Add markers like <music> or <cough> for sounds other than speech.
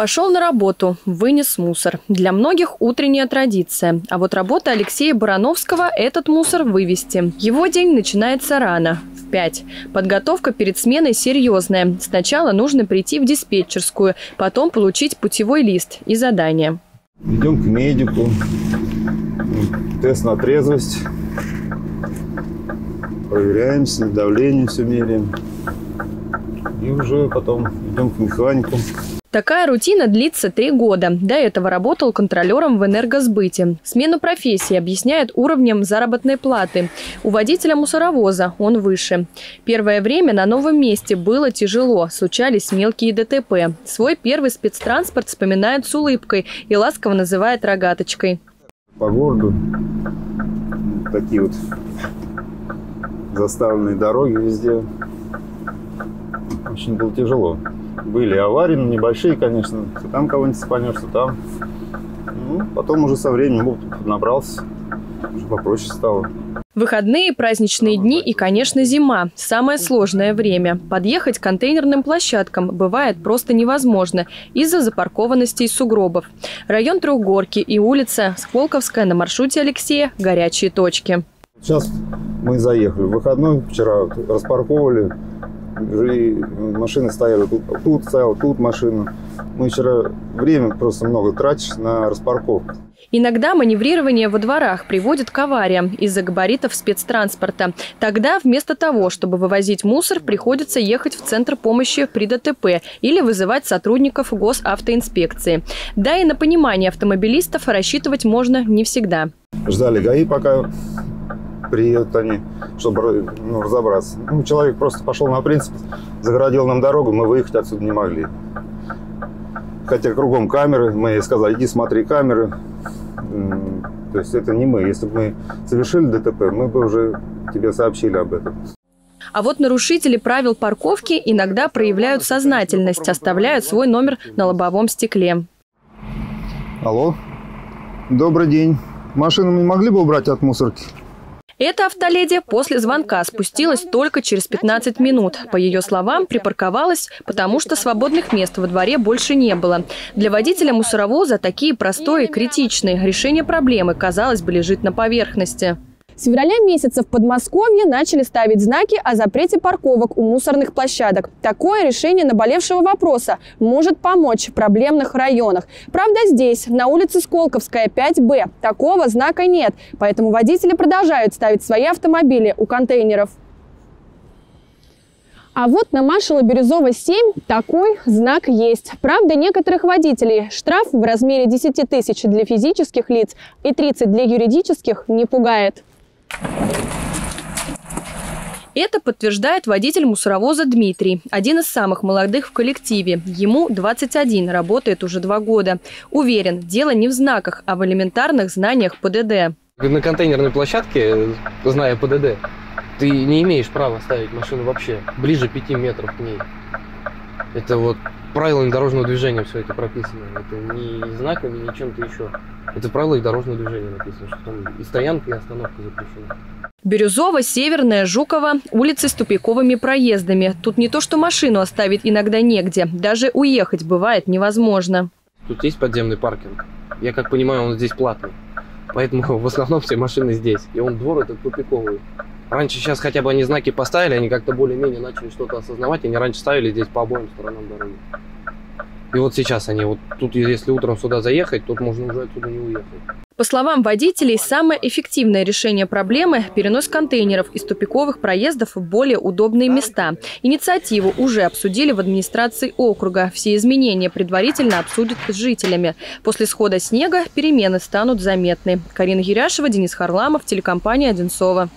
Пошел на работу, вынес мусор. Для многих утренняя традиция. А вот работа Алексея Барановского – этот мусор вывести. Его день начинается рано, в 5. Подготовка перед сменой серьезная. Сначала нужно прийти в диспетчерскую, потом получить путевой лист и задание. Идем к медику, тест на трезвость, проверяемся, давление все меряем. И уже потом идем к механику. Такая рутина длится три года. До этого работал контролером в энергосбыте. Смену профессии объясняет уровнем заработной платы. У водителя мусоровоза он выше. Первое время на новом месте было тяжело, случались мелкие ДТП. Свой первый спецтранспорт вспоминает с улыбкой и ласково называет рогаточкой. По городу такие вот заставленные дороги везде. Очень было тяжело. Были аварии, но небольшие, конечно. Там кого-нибудь спанешь, то там. Ну, потом уже со временем вот, набрался. Уже попроще стало. Выходные, праздничные дни и, конечно, зима. Самое сложное время. Подъехать к контейнерным площадкам бывает просто невозможно из-за запаркованности и сугробов. Район Трехгорки и улица Сколковская на маршруте Алексея – горячие точки. Сейчас мы заехали. В выходной вчера распарковывали и машины стояли тут, тут стояла, тут машина. Мы вчера время просто много тратишь на распарковку. Иногда маневрирование во дворах приводит к авариям из-за габаритов спецтранспорта. Тогда вместо того, чтобы вывозить мусор, приходится ехать в центр помощи при ДТП или вызывать сотрудников госавтоинспекции. Да и на понимание автомобилистов рассчитывать можно не всегда. Ждали ГАИ, пока приедут они, чтобы ну, разобраться. Ну, человек просто пошел на принцип, загородил нам дорогу, мы выехать отсюда не могли. Хотя кругом камеры, мы сказали, иди смотри камеры. То есть это не мы. Если бы мы совершили ДТП, мы бы уже тебе сообщили об этом. А вот нарушители правил парковки иногда проявляют сознательность, оставляют свой номер на лобовом стекле. Алло, добрый день. Машину не могли бы убрать от мусорки? Эта автоледи после звонка спустилась только через 15 минут. По ее словам, припарковалась, потому что свободных мест во дворе больше не было. Для водителя мусоровоза такие простые и критичные. Решение проблемы, казалось бы, лежит на поверхности. С февраля месяца в Подмосковье начали ставить знаки о запрете парковок у мусорных площадок. Такое решение наболевшего вопроса может помочь в проблемных районах. Правда, здесь, на улице Сколковская, 5Б, такого знака нет, поэтому водители продолжают ставить свои автомобили у контейнеров. А вот на маршала Бирюзова 7 такой знак есть. Правда, некоторых водителей штраф в размере 10 тысяч для физических лиц и 30 для юридических не пугает. Это подтверждает водитель мусоровоза Дмитрий, один из самых молодых в коллективе. Ему 21, работает уже два года. Уверен, дело не в знаках, а в элементарных знаниях ПДД. На контейнерной площадке, зная ПДД, ты не имеешь права ставить машину вообще ближе 5 метров к ней. Это вот правилами дорожного движения все это прописано. Это не знаками, не чем-то еще. Это правила и дорожного движения написано, что там и стоянка, и остановка запрещена. Бирюзово, Северная, Жукова – улицы с тупиковыми проездами. Тут не то, что машину оставить иногда негде, даже уехать бывает невозможно. Тут есть подземный паркинг. Я как понимаю, он здесь платный. Поэтому <laughs> в основном все машины здесь. И он двор этот тупиковый. Раньше сейчас хотя бы они знаки поставили, они как-то более-менее начали что-то осознавать. Они раньше ставили здесь по обоим сторонам дороги. И вот сейчас они вот тут, если утром сюда заехать, тут можно уже отсюда не уехать. По словам водителей, самое эффективное решение проблемы – перенос контейнеров из тупиковых проездов в более удобные места. Инициативу уже обсудили в администрации округа. Все изменения предварительно обсудят с жителями. После схода снега перемены станут заметны. Карина Юряшева, Денис Харламов, телекомпания «Одинцова».